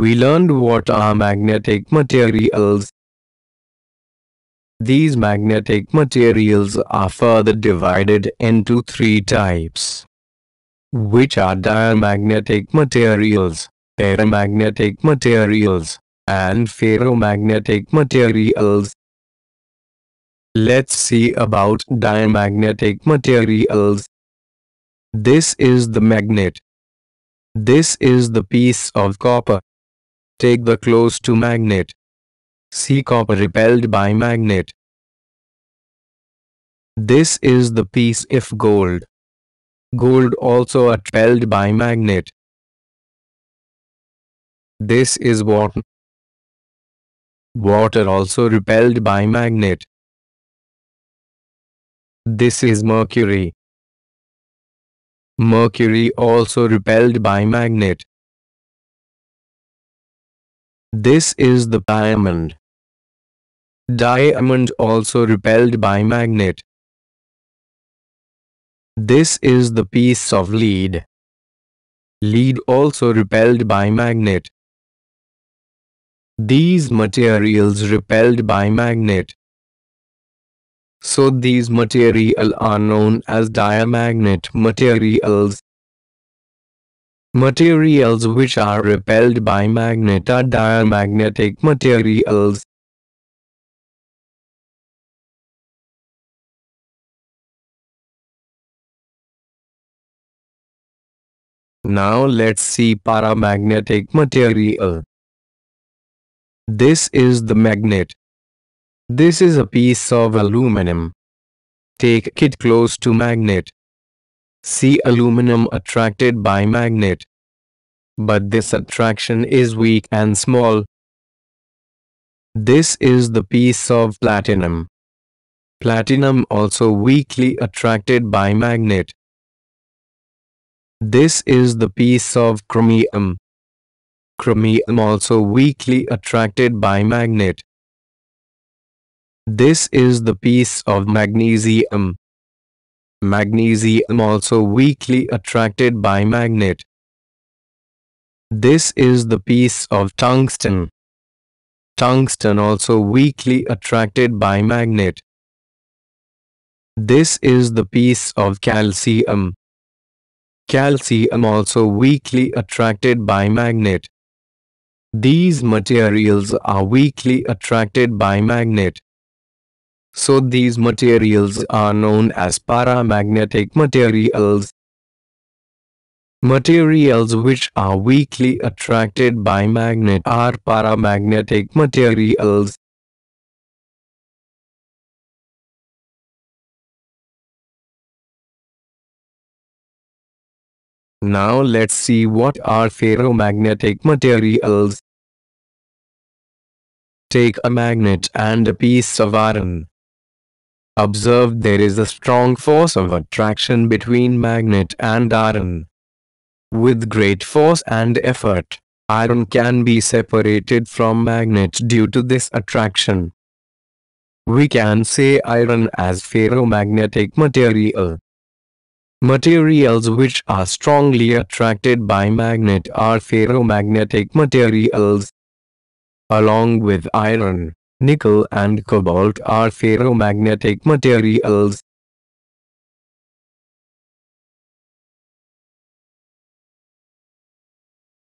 we learned what are magnetic materials. These magnetic materials are further divided into three types, which are diamagnetic materials, paramagnetic materials, and ferromagnetic materials. Let's see about diamagnetic materials. This is the magnet. This is the piece of copper. Take the close to magnet. See copper repelled by magnet. This is the piece if gold. Gold also repelled by magnet. This is water. Water also repelled by magnet. This is mercury. Mercury also repelled by magnet. This is the diamond. Diamond also repelled by magnet. This is the piece of lead. Lead also repelled by magnet. These materials repelled by magnet. So these material are known as diamagnet materials. Materials which are repelled by magnet are diamagnetic materials. Now let's see paramagnetic material. This is the magnet. This is a piece of aluminum. Take it close to magnet. See aluminum attracted by magnet. But this attraction is weak and small. This is the piece of platinum. Platinum also weakly attracted by magnet. This is the piece of chromium. Chromium also weakly attracted by magnet. This is the piece of magnesium. Magnesium also weakly attracted by magnet. This is the piece of tungsten. Tungsten also weakly attracted by magnet. This is the piece of calcium. Calcium also weakly attracted by magnet. These materials are weakly attracted by magnet. So these materials are known as paramagnetic materials. Materials which are weakly attracted by magnet are paramagnetic materials. Now let's see what are ferromagnetic materials. Take a magnet and a piece of iron. Observe there is a strong force of attraction between magnet and iron. With great force and effort, iron can be separated from magnet due to this attraction. We can say iron as ferromagnetic material. Materials which are strongly attracted by magnet are ferromagnetic materials. Along with iron, Nickel and cobalt are ferromagnetic materials.